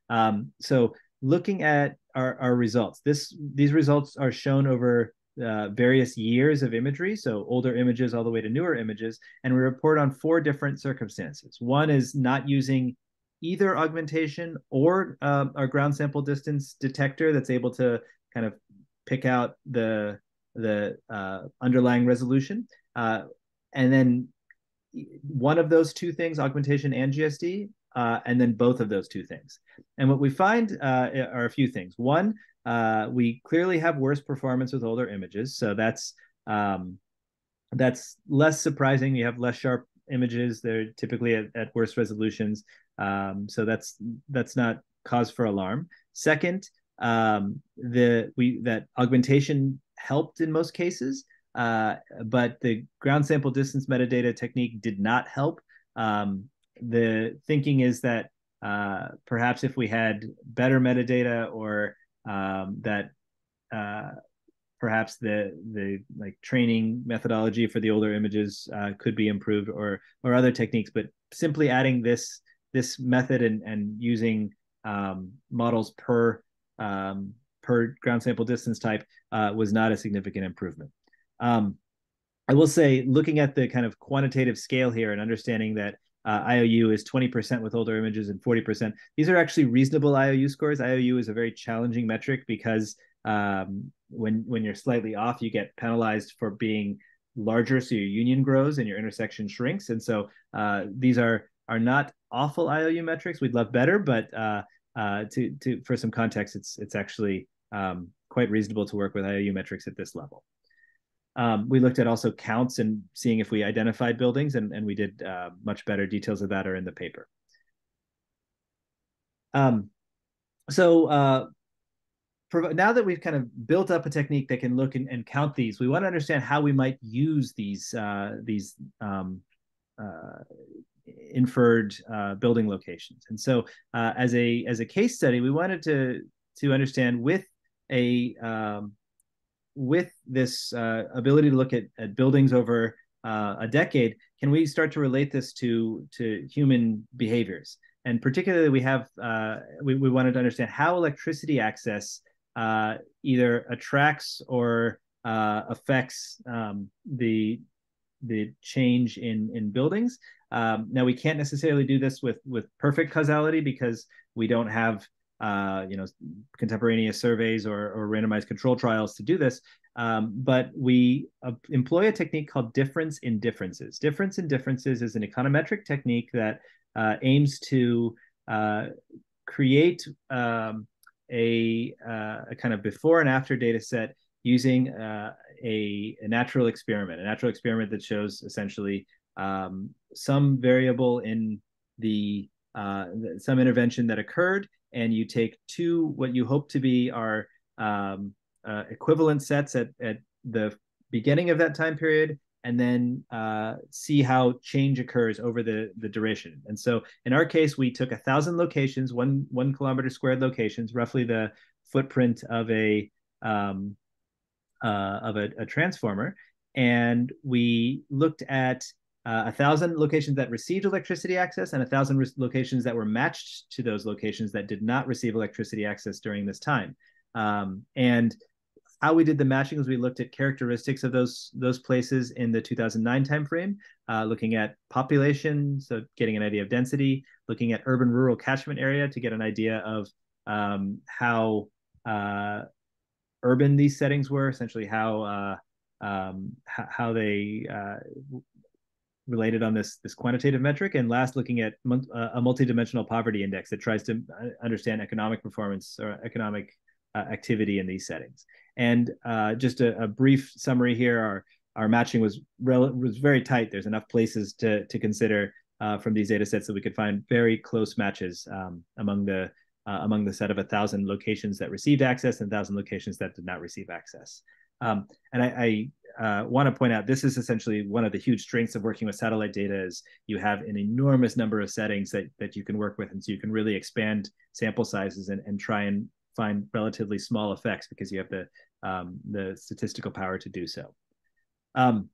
Um, so looking at our, our results, this these results are shown over uh, various years of imagery, so older images all the way to newer images, and we report on four different circumstances. One is not using either augmentation or our ground sample distance detector that's able to kind of pick out the the uh, underlying resolution, uh, and then one of those two things, augmentation and GSD, uh, and then both of those two things. And what we find uh, are a few things. One, uh, we clearly have worse performance with older images, so that's um, that's less surprising. You have less sharp images; they're typically at, at worse resolutions, um, so that's that's not cause for alarm. Second, um, the we that augmentation helped in most cases. Uh, but the ground sample distance metadata technique did not help. Um, the thinking is that uh, perhaps if we had better metadata or um, that uh, perhaps the the like training methodology for the older images uh, could be improved or or other techniques but simply adding this this method and and using um, models per um, per ground sample distance type uh, was not a significant improvement um, i will say looking at the kind of quantitative scale here and understanding that uh, IOU is 20% with older images and 40%. These are actually reasonable IOU scores. IOU is a very challenging metric because um, when when you're slightly off, you get penalized for being larger, so your union grows and your intersection shrinks. And so uh, these are are not awful IOU metrics. We'd love better, but uh, uh, to to for some context, it's it's actually um, quite reasonable to work with IOU metrics at this level. Um, we looked at also counts and seeing if we identified buildings, and, and we did uh, much better. Details of that are in the paper. Um, so uh, now that we've kind of built up a technique that can look and, and count these, we want to understand how we might use these uh, these um, uh, inferred uh, building locations. And so, uh, as a as a case study, we wanted to to understand with a um, with this uh, ability to look at, at buildings over uh, a decade, can we start to relate this to to human behaviors? And particularly, we have we, we wanted to understand how electricity access uh, either attracts or uh, affects um, the the change in in buildings. Um, now we can't necessarily do this with with perfect causality because we don't have uh, you know contemporaneous surveys or, or randomized control trials to do this. Um, but we uh, employ a technique called difference in differences. Difference in differences is an econometric technique that uh, aims to uh, create um, a, uh, a kind of before and after data set using uh, a, a, natural experiment, a natural experiment that shows essentially um, some variable in the uh, some intervention that occurred, and you take two what you hope to be are um, uh, equivalent sets at, at the beginning of that time period and then uh, see how change occurs over the, the duration. And so in our case, we took a thousand locations, one one kilometer squared locations, roughly the footprint of a um, uh, of a, a, transformer, and we looked at uh, a thousand locations that received electricity access and a thousand re- locations that were matched to those locations that did not receive electricity access during this time. Um, and how we did the matching was we looked at characteristics of those those places in the 2009 timeframe, uh, looking at population, so getting an idea of density, looking at urban rural catchment area to get an idea of um, how uh, urban these settings were, essentially how uh, um, how they uh, related on this this quantitative metric, and last looking at uh, a multidimensional poverty index that tries to uh, understand economic performance or economic activity in these settings. And uh, just a, a, brief summary here: our our matching was rel- was very tight. There's enough places to to consider uh, from these data sets that we could find very close matches um, among the uh, among the set of a thousand locations that received access and thousand locations that did not receive access. Um, and I, I uh, want to point out this is essentially one of the huge strengths of working with satellite data is you have an enormous number of settings that that you can work with, and so you can really expand sample sizes and, and try and find relatively small effects because you have the um, the statistical power to do so. Um,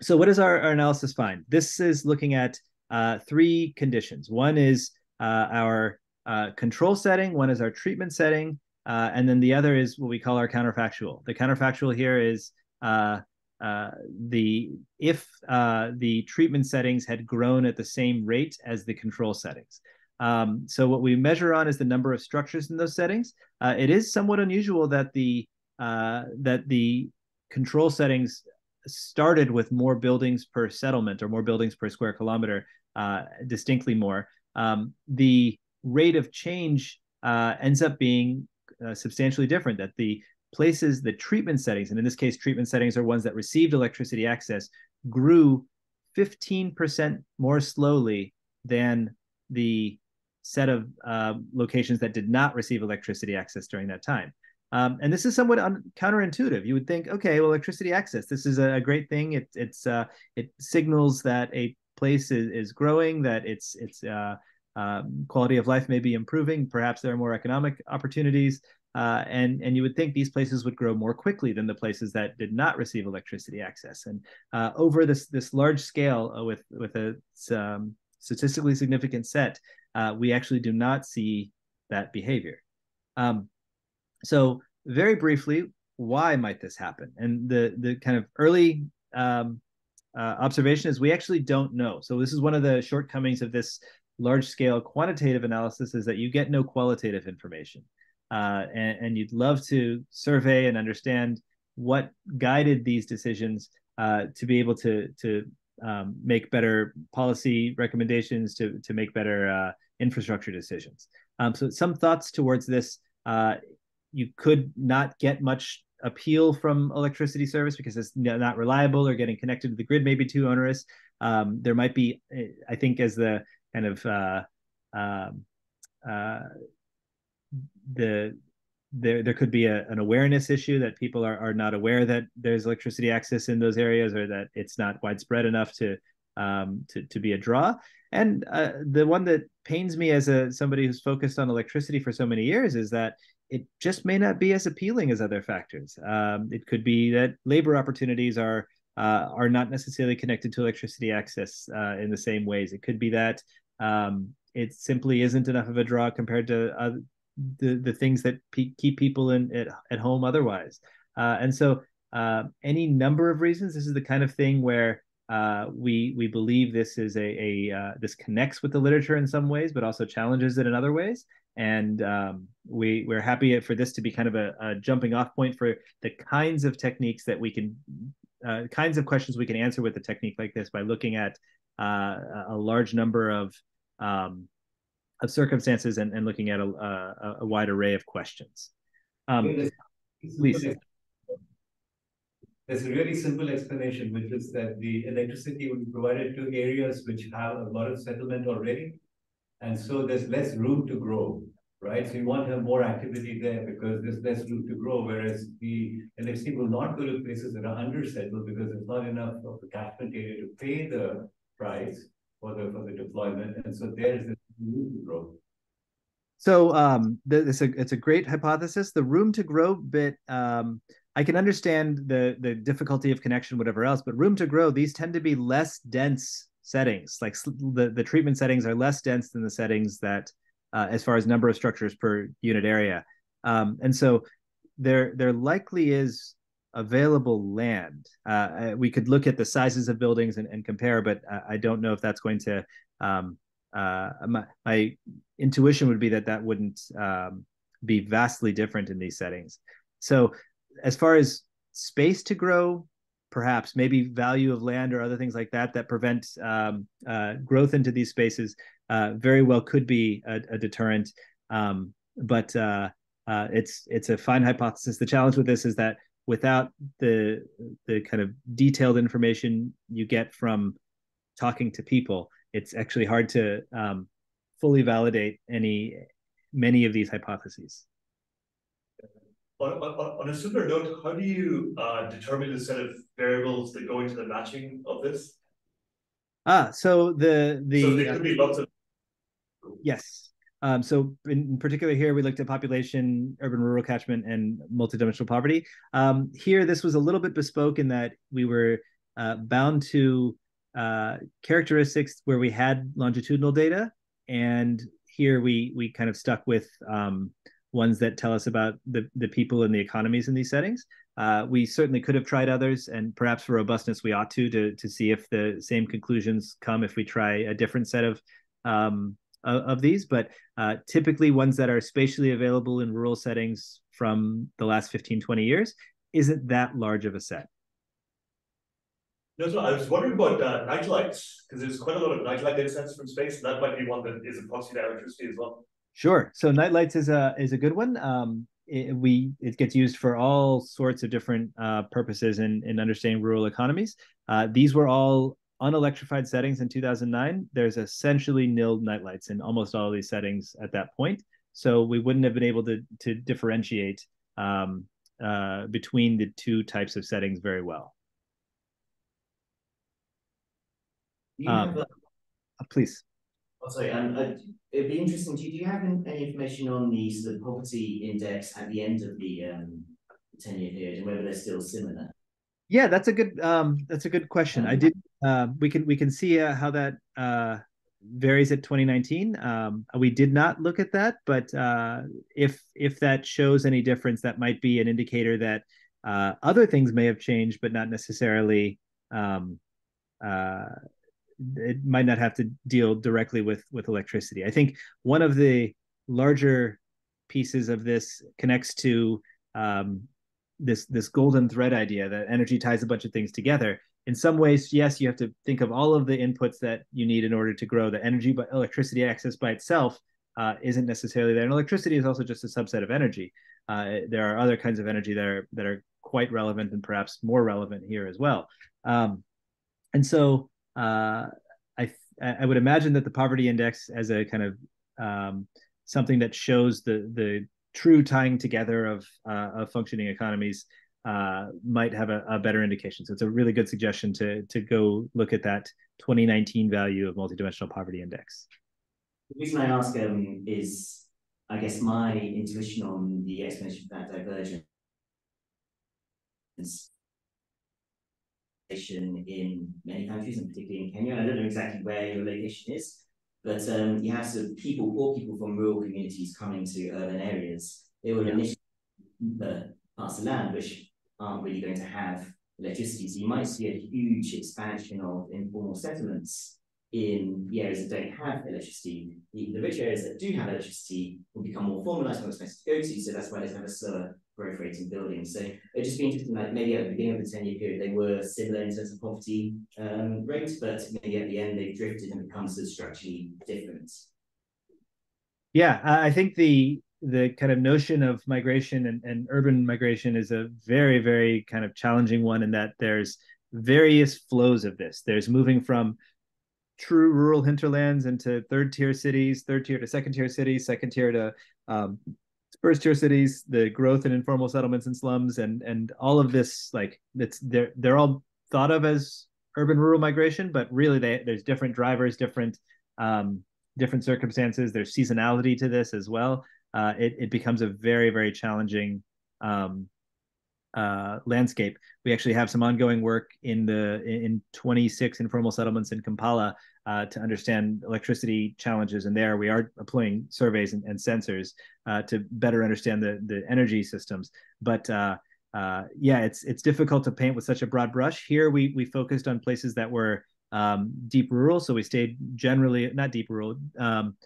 so what does our, our, analysis find? This is looking at uh, three conditions. One is uh, our uh, control setting, one is our treatment setting, uh, and then the other is what we call our counterfactual. The counterfactual here is uh, uh, the if uh, the treatment settings had grown at the same rate as the control settings. Um, so what we measure on is the number of structures in those settings. Uh, it is somewhat unusual that the uh, that the control settings started with more buildings per settlement or more buildings per square kilometer, uh, distinctly more. Um, the rate of change uh, ends up being substantially different. That the places, the treatment settings, and in this case, treatment settings are ones that received electricity access, grew 15% more slowly than the set of uh, locations that did not receive electricity access during that time. Um, and this is somewhat un- counterintuitive. You would think, okay, well, electricity access, this is a, great thing. It, it's uh, it signals that a place is, is growing, that its its uh, um, quality of life may be improving. Perhaps there are more economic opportunities. Uh, and and you would think these places would grow more quickly than the places that did not receive electricity access. And uh, over this this large scale uh, with with a um, statistically significant set, uh, we actually do not see that behavior. Um, so very briefly, why might this happen? And the the kind of early um, uh, observation is we actually don't know. So this is one of the shortcomings of this large scale quantitative analysis is that you get no qualitative information uh, and, and, you'd love to survey and understand what guided these decisions uh, to be able to to um, make better policy recommendations to to make better uh, infrastructure decisions. Um, so some thoughts towards this. Uh, you could not get much appeal from electricity service because it's not reliable or getting connected to the grid may be too onerous. Um, there might be, I think, as the kind of uh, um, uh, the there there could be a, an awareness issue that people are, are not aware that there's electricity access in those areas or that it's not widespread enough to um, to to be a draw. And uh, the one that pains me as a somebody who's focused on electricity for so many years is that it just may not be as appealing as other factors. Um, it could be that labor opportunities are uh, are not necessarily connected to electricity access uh, in the same ways. It could be that um, it simply isn't enough of a draw compared to uh, the the things that keep people in at, at home otherwise. Uh, and so, uh, any number of reasons. This is the kind of thing where uh, we we believe this is a, a uh, this connects with the literature in some ways, but also challenges it in other ways. And um, we we're happy for this to be kind of a, a, jumping off point for the kinds of techniques that we can, uh, kinds of questions we can answer with a technique like this by looking at uh, a large number of um, of circumstances and, and looking at a, a, a wide array of questions. Um, Lisa. There's a really simple explanation, which is that the electricity will be provided to areas which have a lot of settlement already. And so there's less room to grow, right? So you want to have more activity there because there's less room to grow, whereas the electricity will not go to places that are undersettled because there's not enough of the catchment area to pay the price for the for the deployment. And so there is So um, it's a it's a great hypothesis. The room to grow bit, um, I can understand the the difficulty of connection, whatever else, but room to grow. These tend to be less dense settings. Like the the treatment settings are less dense than the settings that, uh, as far as number of structures per unit area, um, and so there there likely is available land. Uh, we could look at the sizes of buildings and, and compare, but I don't know if that's going to. Um, uh, my, my, intuition would be that that wouldn't um, be vastly different in these settings. So, as far as space to grow, perhaps maybe value of land or other things like that that prevent um, uh, growth into these spaces uh, very well could be a, a deterrent. Um, but uh, uh it's it's a fine hypothesis. The challenge with this is that without the the kind of detailed information you get from talking to people, it's actually hard to um, fully validate any many of these hypotheses. On, on, on, a similar note, how do you uh, determine the set of variables that go into the matching of this? Ah, so the the so there could be lots of yes. Um, so in particular here, we looked at population, urban rural catchment, and multidimensional poverty. Um, here, this was a little bit bespoke in that we were uh, bound to uh, characteristics where we had longitudinal data, and here we we kind of stuck with um, ones that tell us about the the people and the economies in these settings. Uh, we certainly could have tried others, and perhaps for robustness, we ought to to to see if the same conclusions come if we try a different set of um, of, these. But uh, typically, ones that are spatially available in rural settings from the last 15, 20 years isn't that large of a set. No, so I was wondering about uh, night lights because there's quite a lot of night light data sets from space. That might be one that is a proxy to electricity as well. Sure. So night lights is a is a good one. Um, it, we it gets used for all sorts of different uh, purposes in in understanding rural economies. Uh, these were all unelectrified settings in 2009. There's essentially nil night lights in almost all of these settings at that point. So we wouldn't have been able to to differentiate um, uh, between the two types of settings very well. Um, uh, please. Oh, sorry, um, uh, it'd be interesting. Do you, do you have any information on the sort of poverty index at the end of the um, ten-year period and whether they're still similar? Yeah, that's a good um, that's a good question. I did. Uh, we can we can see uh, how that uh, varies at 2019. Um, we did not look at that, but uh, if if that shows any difference, that might be an indicator that uh, other things may have changed, but not necessarily. Um, uh, it might not have to deal directly with with electricity. I think one of the larger pieces of this connects to um, this this golden thread idea that energy ties a bunch of things together. In some ways, yes, you have to think of all of the inputs that you need in order to grow the energy, but electricity access by itself uh, isn't necessarily there. And electricity is also just a subset of energy. Uh, there are other kinds of energy that are that are quite relevant and perhaps more relevant here as well. Um, and so uh, I I would imagine that the poverty index as a kind of um, something that shows the the true tying together of uh, of functioning economies uh, might have a, a, better indication. So it's a really good suggestion to to go look at that 2019 value of multidimensional poverty index. The reason I ask um, is, I guess, my intuition on the explanation of that divergence in many countries, and particularly in Kenya. I don't know exactly where your location is, but um, you have some people, poor people from rural communities coming to urban areas. They will initially the parts of land which aren't really going to have electricity. So you might see a huge expansion of informal settlements in the areas that don't have electricity. The, the rich areas that do have electricity will become more formalized, more expensive to go to. So that's why they have a slower growth rate in buildings. So it'd just be interesting, like maybe at the beginning of the 10 year period, they were similar in terms of poverty um, rates, but maybe at the end they've drifted and become so structurally different. Yeah, I think the the kind of notion of migration and, and urban migration is a very, very kind of challenging one in that there's various flows of this. There's moving from true rural hinterlands into third tier cities, third tier to second tier cities, second tier to um, first tier cities, the growth in informal settlements and slums, and and all of this like it's they're they're all thought of as urban rural migration, but really they, there's different drivers, different um, different circumstances. There's seasonality to this as well. Uh, it it becomes a very very challenging um, uh, landscape. We actually have some ongoing work in the in 26 informal settlements in Kampala uh, to understand electricity challenges. And there we are employing surveys and, and sensors uh, to better understand the, the energy systems. But uh, uh, yeah, it's it's difficult to paint with such a broad brush. Here we we focused on places that were um, deep rural, so we stayed generally not deep rural, um,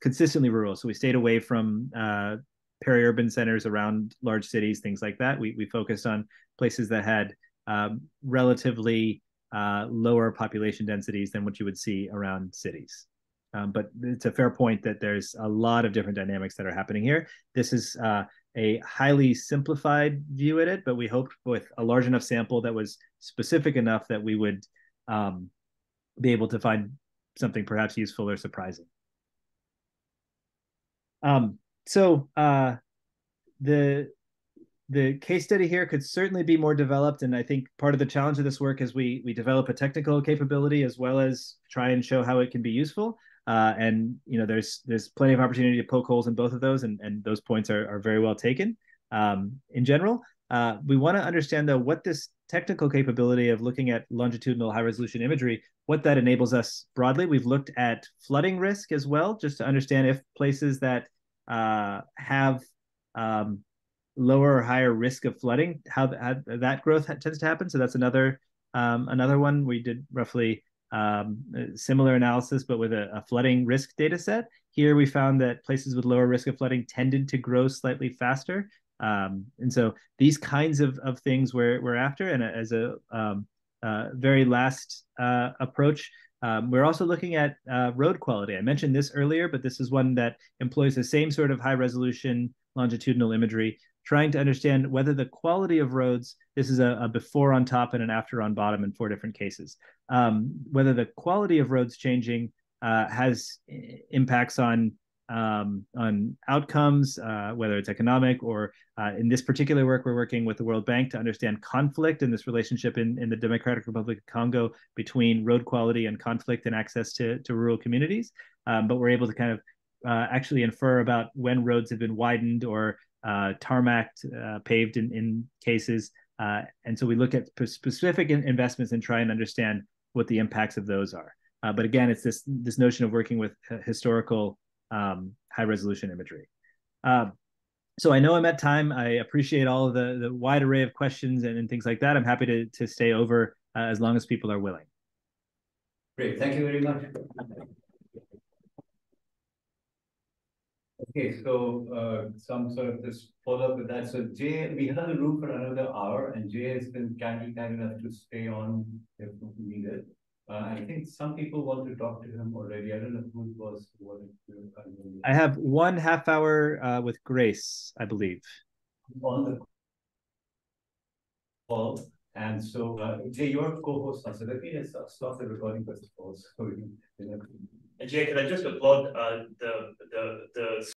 consistently rural. So we stayed away from uh, peri-urban centers around large cities, things like that. We we focused on places that had um, relatively uh, lower population densities than what you would see around cities. Um, but it's a fair point that there's a lot of different dynamics that are happening here. This is uh, a highly simplified view at it, but we hoped with a large enough sample that was specific enough that we would um, be able to find something perhaps useful or surprising. Um, so uh, the the case study here could certainly be more developed and i think part of the challenge of this work is we we develop a technical capability as well as try and show how it can be useful. Uh, and you know there's there's plenty of opportunity to poke holes in both of those and, and those points are, are very well taken. Um, in general uh, we want to understand though what this technical capability of looking at longitudinal high resolution imagery what that enables us broadly. We've looked at flooding risk as well just to understand if places that uh, have um, lower or higher risk of flooding, how, how that growth tends to happen. So that's another um, another one. We did roughly um, similar analysis, but with a, a, flooding risk data set. Here we found that places with lower risk of flooding tended to grow slightly faster. Um, and so these kinds of, of things we're, we're after. And as a um, uh, very last uh, approach, um, we're also looking at uh, road quality. I mentioned this earlier, but this is one that employs the same sort of high resolution longitudinal imagery trying to understand whether the quality of roads, this is a, a before on top and an after on bottom in four different cases, um, whether the quality of roads changing uh, has impacts on um, on outcomes, uh, whether it's economic or uh, in this particular work, we're working with the World Bank to understand conflict and this relationship in, in the Democratic Republic of Congo between road quality and conflict and access to, to rural communities. Um, but we're able to kind of uh, actually infer about when roads have been widened or uh, tarmacked, uh, paved in, in cases. Uh, and so we look at specific investments and try and understand what the impacts of those are. but again, it's this this notion of working with historical um, high resolution imagery. Um, so I know I'm at time. I appreciate all of the, the wide array of questions and, and things like that. I'm happy to, to stay over uh, as long as people are willing. Great, thank you very much. Okay, so uh, some sort of just follow up with that. So Jay, we have a room for another hour, and Jay has been kindly kind enough to stay on if needed. Uh, I think some people want to talk to him already. I don't know who it was. I have one half hour uh, with Grace, I believe. On the call. And so, uh, Jay, you're co-host now, so let me just stop the recording first of all. So we you know. And Jay, can I just applaud uh, the the the